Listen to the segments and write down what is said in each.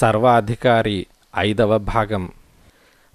సర్వాధికారి ఐదవ భాగం.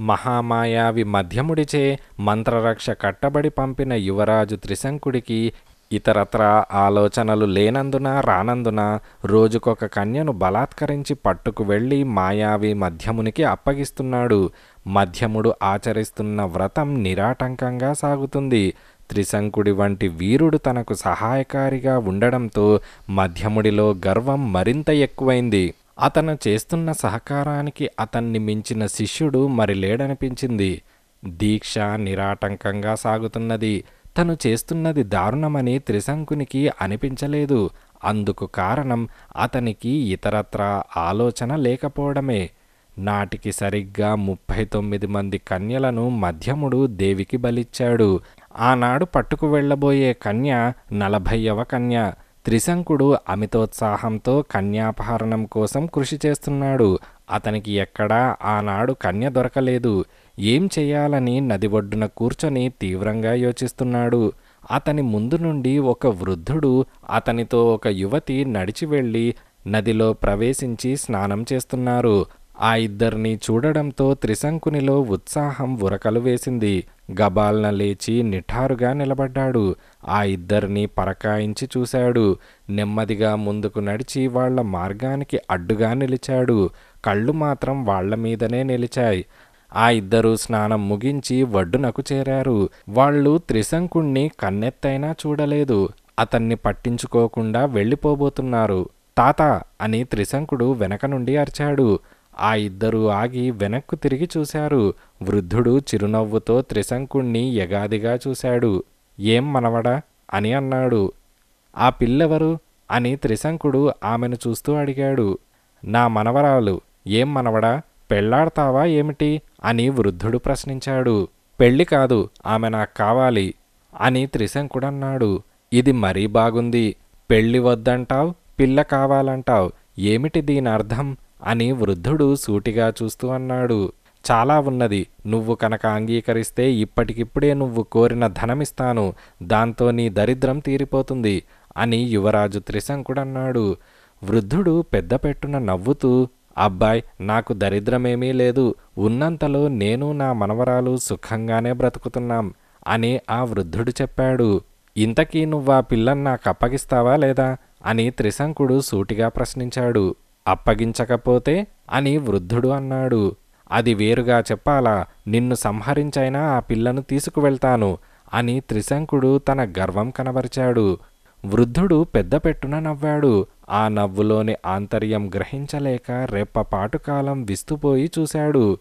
మహామాయావి మధ్యముడిచే మంత్రరక్ష కట్టబడి పంపిన యువరాజు త్రిశంకుడికి ఇతరత్రా ఆలోచనలు లేనందున రానందున రోజుకొక కన్యను బలాత్కరించి పట్టుకు వెళ్ళి మాయావి మధ్యమునికి అప్పగిస్తున్నాడు. మధ్యముడు ఆచరిస్తున్న వ్రతం నిరాటంకంగా సాగుతుంది. త్రిశంకుడి వంటి వీరుడు తనకు సహాయకారిగా ఉండడంతో మధ్యముడిలో గర్వం మరింత ఎక్కువైంది. అతను చేస్తున్న సహకారానికి అతన్ని మించిన శిష్యుడు మరి లేడనిపించింది. దీక్ష నిరాటంకంగా సాగుతున్నది. తను చేస్తున్నది దారుణమని త్రిశంకునికి అనిపించలేదు. అందుకు కారణం అతనికి ఇతరత్ర ఆలోచన లేకపోవడమే. నాటికి సరిగ్గా ముప్పై తొమ్మిది మంది కన్యలను మధ్యముడు దేవికి బలిచ్చాడు. ఆనాడు పట్టుకు వెళ్ళబోయే కన్య నలభైవ కన్య. త్రిశంకుడు అమితోత్సాహంతో కన్యాపహరణం కోసం కృషి చేస్తున్నాడు. అతనికి ఎక్కడా ఆనాడు కన్య దొరకలేదు. ఏం చేయాలని నది ఒడ్డున కూర్చొని తీవ్రంగా యోచిస్తున్నాడు. అతని ముందు నుండి ఒక వృద్ధుడు అతనితో ఒక యువతి నడిచి వెళ్ళి నదిలో ప్రవేశించి స్నానం చేస్తున్నారు. ఆ ఇద్దరిని చూడడంతో త్రిశంకునిలో ఉత్సాహం ఉరకలు వేసింది. గబాల్న లేచి నిఠారుగా నిలబడ్డాడు. ఆ ఇద్దరిని పరకాయించి చూశాడు. నెమ్మదిగా ముందుకు నడిచి వాళ్ళ మార్గానికి అడ్డుగా నిలిచాడు. కళ్ళు మాత్రం వాళ్ళ మీదనే నిలిచాయి. ఆ ఇద్దరు స్నానం ముగించి వడ్డునకు చేరారు. వాళ్ళు త్రిశంకుణ్ణి కన్నెత్తైనా చూడలేదు. అతన్ని పట్టించుకోకుండా వెళ్ళిపోబోతున్నారు. తాత అని త్రిశంకుడు వెనక నుండి అరిచాడు. ఆ ఇద్దరూ ఆగి వెనక్కు తిరిగి చూశారు. వృద్ధుడు చిరునవ్వుతో త్రిశంకుణ్ణి యగాదిగా చూశాడు. ఏం మనవడా అని అన్నాడు. ఆ పిల్లెవరు అని త్రిశంకుడు ఆమెను చూస్తూ అడిగాడు. నా మనవరాలు ఏం మనవడా? పెళ్ళాడతావా ఏమిటి అని వృద్ధుడు ప్రశ్నించాడు. పెళ్ళి కాదు ఆమె నాకు కావాలి అని త్రిశంకుడన్నాడు ఇది మరీ బాగుంది. పెళ్ళి వద్దంటావ్? పిల్ల కావాలంటావ్? ఏమిటి దీని అర్థం అని వృద్ధుడు సూటిగా చూస్తూ అన్నాడు. చాలా ఉన్నది. నువ్వు కనుక అంగీకరిస్తే ఇప్పటికిప్పుడే నువ్వు కోరిన ధనమిస్తాను. దాంతో నీ దరిద్రం తీరిపోతుంది అని యువరాజు త్రిశంకుడన్నాడు. వృద్ధుడు పెద్ద పెట్టున నవ్వుతూ అబ్బాయ్ నాకు దరిద్రమేమీ లేదు. ఉన్నంతలో నేను నా మనవరాలు సుఖంగానే బ్రతుకుతున్నాం అని ఆ వృద్ధుడు చెప్పాడు. ఇంతకీ నువ్వా పిల్లని నాకు అప్పగిస్తావా లేదా? అని త్రిశంకుడు సూటిగా ప్రశ్నించాడు. అప్పగించకపోతే అని వృద్ధుడు అన్నాడు. అది వేరుగా చెప్పాలా నిన్ను సంహరించైనా ఆ పిల్లను తీసుకువెళ్తాను అని త్రిశంకుడు తన గర్వం కనబరిచాడు. వృద్ధుడు పెద్దపెట్టున నవ్వాడు. ఆ నవ్వులోని ఆంతర్యం గ్రహించలేక రెప్పపాటు కాలం విస్తుపోయి చూశాడు.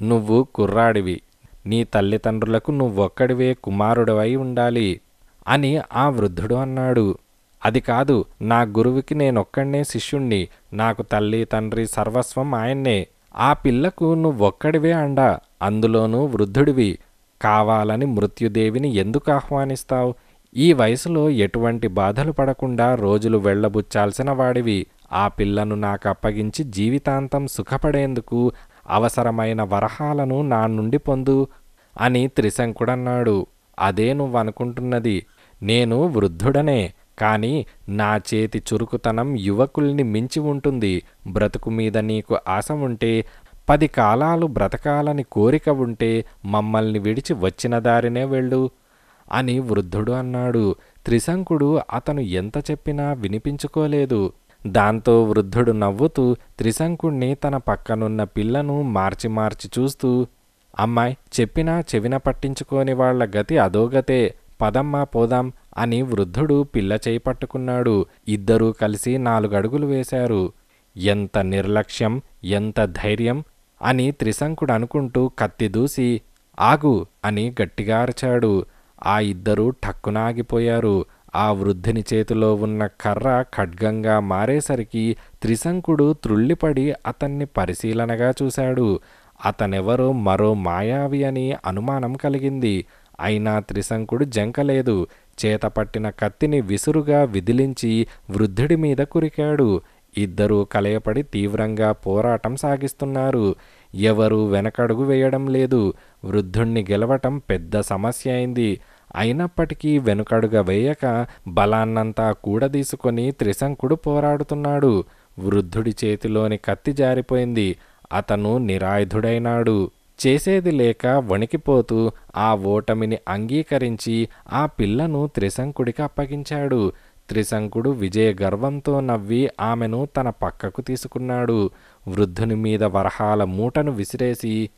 నువ్వు కుర్రాడివి. నీ తల్లిదండ్రులకు నువ్వొక్కడివే కుమారుడివై ఉండాలి అని ఆ వృద్ధుడు అన్నాడు. అది కాదు నా గురువుకి నేనొక్కడే శిష్యుణ్ణి నాకు తల్లి తండ్రి సర్వస్వం ఆయన్నే. ఆ పిల్లకు నువ్వొక్కడివే అండా అందులోనూ వృద్ధుడివి. కావాలని మృత్యుదేవిని ఎందుకు ఆహ్వానిస్తావు? ఈ వయసులో ఎటువంటి బాధలు పడకుండా రోజులు వెళ్ళబుచ్చాల్సిన వాడివి. ఆ పిల్లను నాకు అప్పగించి జీవితాంతం సుఖపడేందుకు అవసరమైన వరహాలను నా నుండి పొందు అని త్రిశంకుడన్నాడు. అదే నువ్వనుకుంటున్నది. నేను వృద్ధుడనే. కానీ నా చేతి చురుకుతనం యువకుల్ని మించి ఉంటుంది. బ్రతుకు మీద నీకు ఆశ ఉంటే పది కాలాలు బ్రతకాలని కోరిక ఉంటే మమ్మల్ని విడిచి వచ్చిన దారినే వెళ్ళు అని వృద్ధుడు అన్నాడు. త్రిశంకుడు అతను ఎంత చెప్పినా వినిపించుకోలేదు. దాంతో వృద్ధుడు నవ్వుతూ త్రిశంకుణ్ణి తన పక్కనున్న పిల్లను మార్చి మార్చి చూస్తూ అమ్మాయి చెప్పినా చెవిన పట్టించుకోని వాళ్ళ గతి అదోగతే పదమ్మా పోదాం అని వృద్ధుడు పిల్ల చేపట్టుకున్నాడు పట్టుకున్నాడు. ఇద్దరూ కలిసి నాలుగడుగులు వేశారు. ఎంత నిర్లక్ష్యం ఎంత ధైర్యం అని త్రిశంకుడు అనుకుంటూ కత్తి దూసి ఆగు అని గట్టిగా అరిచాడు. ఆ ఇద్దరూ టక్కున ఆగిపోయారు ఆ వృద్ధుని చేతిలో ఉన్న కర్ర ఖడ్గంగా మారేసరికి త్రిశంకుడు త్రుళ్ళిపడి అతన్ని పరిశీలనగా చూశాడు. అతనెవరో మరో మాయావి అని అనుమానం కలిగింది. అయినా త్రిశంకుడు జంకలేదు. చేతపట్టిన కత్తిని విసురుగా విదిలించి వృద్ధుడి మీద కురికాడు. ఇద్దరూ కలయపడి తీవ్రంగా పోరాటం సాగిస్తున్నారు. ఎవరూ వెనకడుగు వేయడం లేదు. వృద్ధుణ్ణి గెలవటం పెద్ద సమస్య అయింది. అయినప్పటికీ వెనుకడుగ వేయక బలాన్నంతా కూడదీసుకొని త్రిశంకుడు పోరాడుతున్నాడు. వృద్ధుడి చేతిలోని కత్తి జారిపోయింది. అతను నిరాయుధుడైనాడు. చేసేది లేక వణికిపోతూ ఆ ఓటమిని అంగీకరించి ఆ పిల్లను త్రిశంకుడికి అప్పగించాడు. త్రిశంకుడు విజయ గర్వంతో నవ్వి ఆమెను తన పక్కకు తీసుకున్నాడు. వృద్ధుని మీద వరహాల మూటను విసిరేసి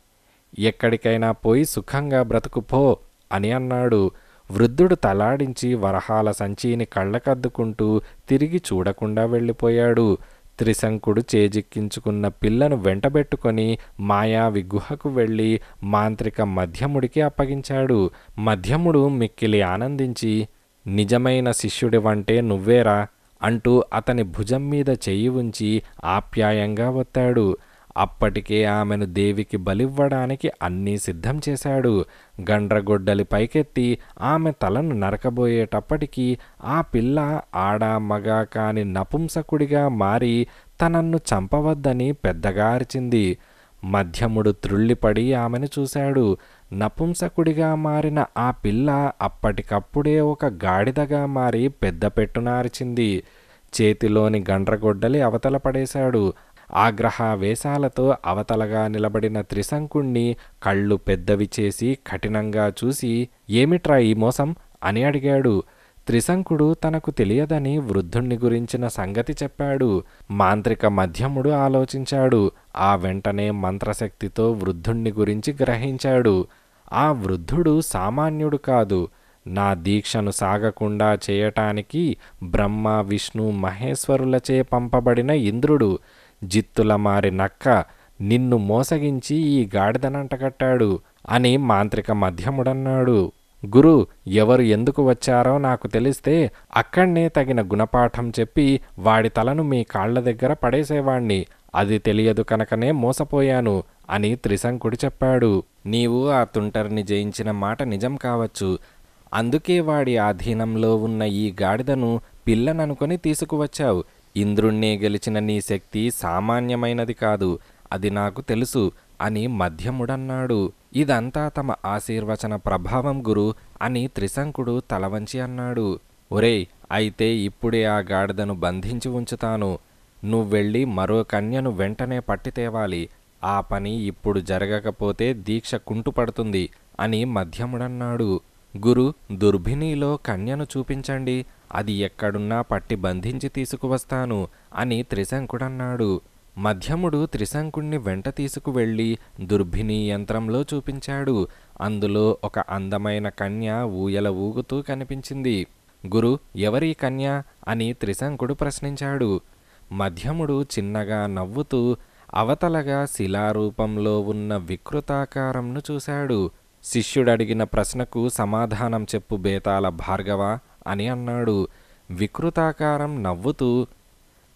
ఎక్కడికైనా పోయి సుఖంగా బ్రతుకుపో అని అన్నాడు. వృద్ధుడు తలాడించి వరహాల సంచిని కళ్ళకద్దుకుంటూ తిరిగి చూడకుండా వెళ్ళిపోయాడు. త్రిశంకుడు చేజిక్కించుకున్న పిల్లను వెంటబెట్టుకొని మాయావి గుహకు వెళ్ళి మాంత్రిక మధ్యముడికి అప్పగించాడు. మధ్యముడు మిక్కిలి ఆనందించి నిజమైన శిష్యుడివంటే నువ్వేరా అంటూ అతని భుజం మీద చెయ్యి ఉంచి ఆప్యాయంగా ఒత్తాడు. అప్పటికే ఆమెను దేవికి బలివ్వడానికి అన్నీ సిద్ధం చేశాడు. గండ్రగొడ్డలి పైకెత్తి ఆమె తలను నరకబోయేటప్పటికీ ఆ పిల్ల ఆడ మగ కాని నపుంసకుడిగా మారి తనన్ను చంపవద్దని పెద్దగా అరిచింది మధ్యముడు త్రుళ్ళిపడి ఆమెను చూశాడు. నపుంసకుడిగా మారిన ఆ పిల్ల అప్పటికప్పుడే ఒక గాడిదగా మారి పెద్ద పెట్టునారిచింది. చేతిలోని గండ్రగొడ్డలి అవతల పడేశాడు. ఆగ్రహావేశాలతో అవతలగా నిలబడిన త్రిశంకుణ్ణి కళ్ళు పెద్దవి చేసి కఠినంగా చూసి ఏమిట్రా ఈ మోసం? అని అడిగాడు. త్రిశంకుడు తనకు తెలియదని వృద్ధుణ్ణి గురించిన సంగతి చెప్పాడు. మాంత్రిక మధ్యముడు ఆలోచించాడు. ఆ వెంటనే మంత్రశక్తితో వృద్ధుణ్ణి గురించి గ్రహించాడు. ఆ వృద్ధుడు సామాన్యుడు కాదు. నా దీక్షను సాగకుండా చేయటానికి బ్రహ్మ విష్ణు మహేశ్వరులచే పంపబడిన ఇంద్రుడు. జిత్తుల మారి నక్క నిన్ను మోసగించి ఈ గాడిదనంటగట్టాడు అని మాంత్రిక మధ్యముడన్నాడు. గురు ఎవరు ఎందుకు వచ్చారో నాకు తెలిస్తే అక్కడనే తగిన గుణపాఠం చెప్పి వాడి తలను మీ కాళ్ళ దగ్గర పడేసేవాణ్ణి. అది తెలియదు కనుకనే మోసపోయాను అని త్రిశంకుడు చెప్పాడు. నీవు ఆ తుంటరిని జయించిన మాట నిజం కావచ్చు. అందుకే వాడి ఆధీనంలో ఉన్న ఈ గాడిదను పిల్లననుకొని తీసుకువచ్చావు. ఇంద్రుణ్ణే గెలిచిన నీ శక్తి సామాన్యమైనది కాదు అది నాకు తెలుసు అని మధ్యముడన్నాడు. ఇదంతా తమ ఆశీర్వచన ప్రభావం గురు అని త్రిశంకుడు తలవంచి అన్నాడు. ఒరేయ్ అయితే ఇప్పుడే ఆ గాడిదను బంధించి ఉంచుతాను. నువ్వెళ్ళి మరో కన్యను వెంటనే పట్టి తేవాలి. ఆ పని ఇప్పుడు జరగకపోతే దీక్ష కుంటుపడుతుంది అని మధ్యముడన్నాడు. గురు దుర్భిణిలో కన్యను చూపించండి. అది ఎక్కడున్నా పట్టి బంధించి తీసుకువస్తాను అని త్రిశంకుడన్నాడు. మధ్యముడు త్రిశంకుణ్ణి వెంట తీసుకువెళ్ళి దుర్భిణి యంత్రంలో చూపించాడు. అందులో ఒక అందమైన కన్య ఊయల ఊగుతూ కనిపించింది. గురు ఎవరి కన్య? అని త్రిశంకుడు ప్రశ్నించాడు. మధ్యముడు చిన్నగా నవ్వుతూ అవతలగా శిలారూపంలో ఉన్న వికృతాకారంను చూశాడు. శిష్యుడడిగిన ప్రశ్నకు సమాధానం చెప్పు బేతాల భార్గవ! అని అన్నాడు. వికృతాకారం నవ్వుతూ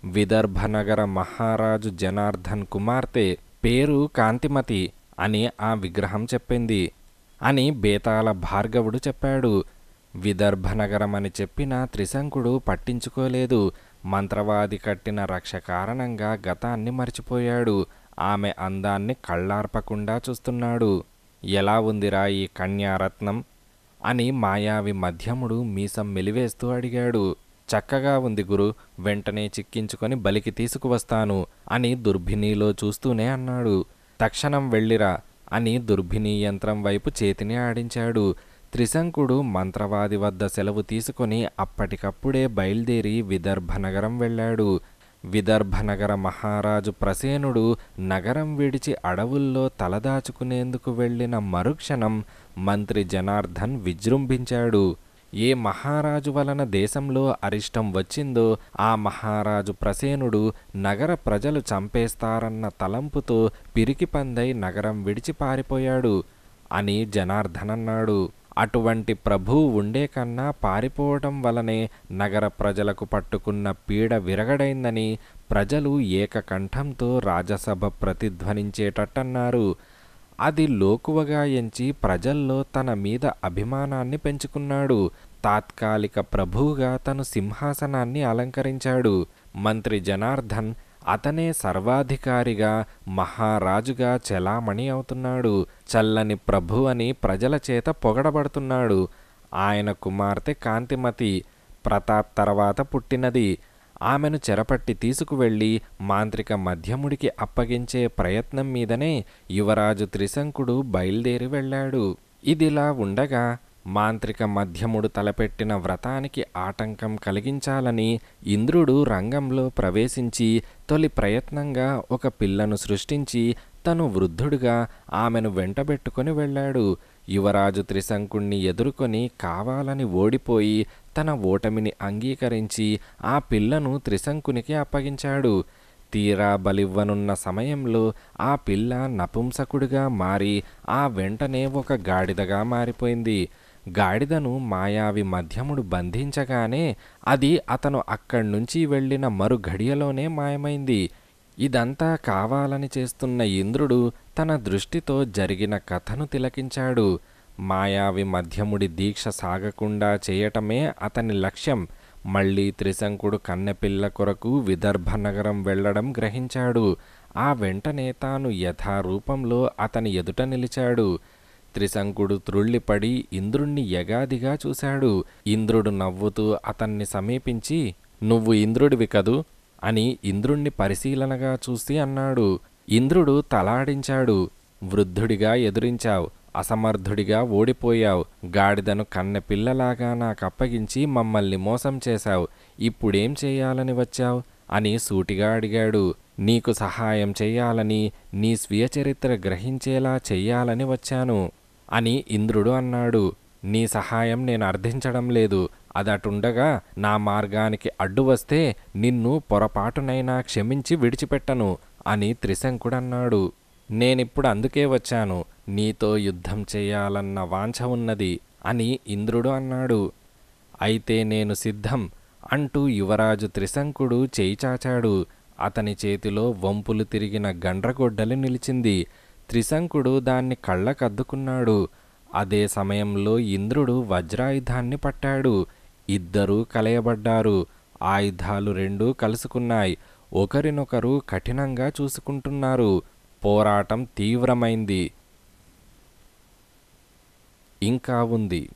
విదర్భనగర మహారాజు జనార్దన్ కుమార్తె పేరు కాంతిమతి అని ఆ విగ్రహం చెప్పింది అని బేతాల భార్గవుడు చెప్పాడు. విదర్భనగరం అని చెప్పిన త్రిశంకుడు పట్టించుకోలేదు. మంత్రవాది కట్టిన రక్ష కారణంగా గతాన్ని మర్చిపోయాడు. ఆమె అందాన్ని కళ్ళార్పకుండా చూస్తున్నాడు. ఎలా ఉందిరా ఈ కన్యారత్నం? అని మాయావి మధ్యముడు మీసం మెలివేస్తూ అడిగాడు. చక్కగా ఉంది గురు వెంటనే చిక్కించుకొని బలికి తీసుకువస్తాను అని దుర్భిణిలో చూస్తూనే అన్నాడు. తక్షణం వెళ్ళిరా అని దుర్భిణి యంత్రం వైపు చేతిని ఆడించాడు. త్రిశంకుడు మంత్రవాది వద్ద సెలవు తీసుకొని అప్పటికప్పుడే బయలుదేరి విదర్భ నగరం వెళ్ళాడు. విదర్భనగర మహారాజు ప్రసేనుడు నగరం విడిచి అడవుల్లో తలదాచుకునేందుకు వెళ్ళిన మరుక్షణం మంత్రి జనార్దన్ విజృంభించాడు. ఏ మహారాజు వలన దేశంలో అరిష్టం వచ్చిందో ఆ మహారాజు ప్రసేనుడు నగర ప్రజలు చంపేస్తారన్న తలంపుతో పిరికి పందై నగరం విడిచి పారిపోయాడు అని జనార్దనన్నాడు. అటువంటి ప్రభువు ఉండే కన్నా పారిపోవటం వలనే నగర ప్రజలకు పట్టుకున్న పీడ విరగడైందని ప్రజలు ఏకకంఠంతో రాజసభ ప్రతిధ్వనించేటట్టన్నారు. అది లోకువగా ఎంచి ప్రజల్లో తన మీద అభిమానాన్ని పెంచుకున్నాడు. తాత్కాలిక ప్రభువుగా తను సింహాసనాన్ని అలంకరించాడు. మంత్రి జనార్దన్ అతనే సర్వాధికారిగా మహారాజుగా చెలామణి అవుతున్నాడు. చల్లని ప్రభు అని ప్రజల చేత పొగడబడుతున్నాడు. ఆయన కుమార్తె కాంతిమతి. ప్రతాప్ తర్వాత పుట్టినది. ఆమెను చెరపట్టి తీసుకువెళ్ళి మాంత్రిక మధ్యముడికి అప్పగించే ప్రయత్నం మీదనే యువరాజు త్రిశంకుడు బయలుదేరి వెళ్ళాడు. ఇదిలా ఉండగా మాంత్రిక మధ్యముడు తలపెట్టిన వ్రతానికి ఆటంకం కలిగించాలని ఇంద్రుడు రంగంలో ప్రవేశించి తొలి ప్రయత్నంగా ఒక పిల్లను సృష్టించి తను వృద్ధుడుగా ఆమెను వెంటబెట్టుకొని వెళ్ళాడు. యువరాజు త్రిశంకుణ్ణి ఎదుర్కొని కావాలని ఓడిపోయి తన ఓటమిని అంగీకరించి ఆ పిల్లను త్రిశంకునికి అప్పగించాడు. తీరా బలివ్వనున్న సమయంలో ఆ పిల్ల నపుంసకుడిగా మారి ఆ వెంటనే ఒక గాడిదగా మారిపోయింది. గాడిదను మాయావి మధ్యముడు బంధించగానే అది అతను అక్కడి నుంచి వెళ్ళిన మరు ఘడియలోనే మాయమైంది. ఇదంతా కావాలని చేస్తున్న ఇంద్రుడు తన దృష్టితో జరిగిన కథను తిలకించాడు. మాయావి మధ్యముడి దీక్ష సాగకుండా చేయటమే అతని లక్ష్యం. మళ్ళీ త్రిశంకుడు కన్నెపిల్ల కొరకు విదర్భ నగరం వెళ్ళడం గ్రహించాడు. ఆ వెంటనే తాను యథారూపంలో అతని ఎదుట నిలిచాడు. త్రిశంకుడు త్రుళ్ళిపడి ఇంద్రుణ్ణి యగాదిగా చూశాడు. ఇంద్రుడు నవ్వుతూ అతన్ని సమీపించి నువ్వు ఇంద్రుడివి కదూ అని ఇంద్రుణ్ణి పరిశీలనగా చూసి అన్నాడు. ఇంద్రుడు తలాడించాడు. వృద్ధుడిగా ఎదురించావు అసమర్థుడిగా ఓడిపోయావు గాడిదను కన్నె పిల్లలాగా నాకప్పగించి మమ్మల్ని మోసం చేశావు ఇప్పుడేం చేయాలని వచ్చావు అని సూటిగా అడిగాడు. నీకు సహాయం చెయ్యాలని నీ స్వీయ చరిత్ర గ్రహించేలా చెయ్యాలని వచ్చాను. అని ఇంద్రుడు అన్నాడు. నీ సహాయం నేను అర్థించడం లేదు. అదటుండగా నా మార్గానికి అడ్డు వస్తే నిన్ను పొరపాటునైనా క్షమించి విడిచిపెట్టను అని త్రిశంకుడన్నాడు. నేనిప్పుడు అందుకే వచ్చాను. నీతో యుద్ధం చేయాలన్న వాంఛ ఉన్నది అని ఇంద్రుడు అన్నాడు. అయితే నేను సిద్ధం అంటూ యువరాజు త్రిశంకుడు చేయి చాచాడు. అతని చేతిలో వంపులు తిరిగిన గండ్రగొడ్డలి నిలిచింది. త్రిశంకుడు దాన్ని కళ్ళకద్దుకున్నాడు. అదే సమయంలో ఇంద్రుడు వజ్రాయుధాన్ని పట్టాడు. ఇద్దరూ కలయబడ్డారు. ఆయుధాలు రెండూ కలుసుకున్నాయి. ఒకరినొకరు కఠినంగా చూసుకుంటున్నారు. పోరాటం తీవ్రమైంది. ఇంకా ఉంది.